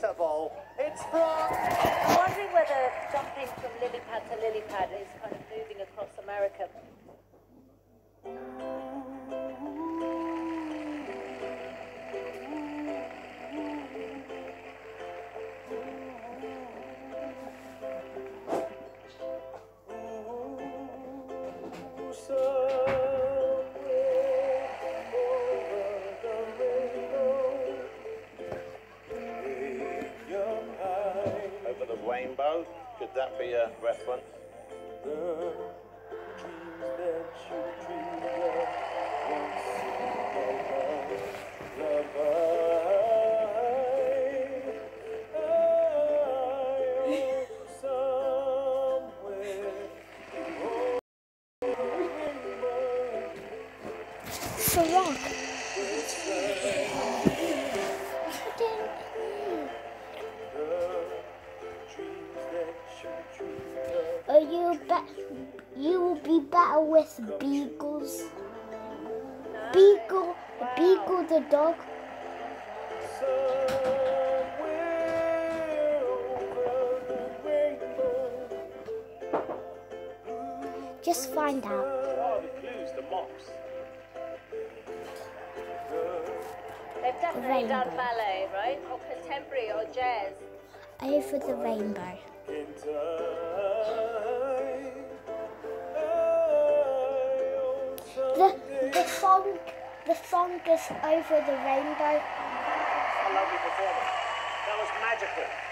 better ball. It's from... I'm wondering whether jumping from lily pad to lily pad is rainbow, could that be a reference? It's a rock. Are you be- you will be better with beagles. Beagle, beagle the dog. Just find out. What are the clues, the mops? They've definitely done ballet, right? Or contemporary or jazz. Over the rainbow. The song the song is over the rainbow. A lovely performance. That was magical.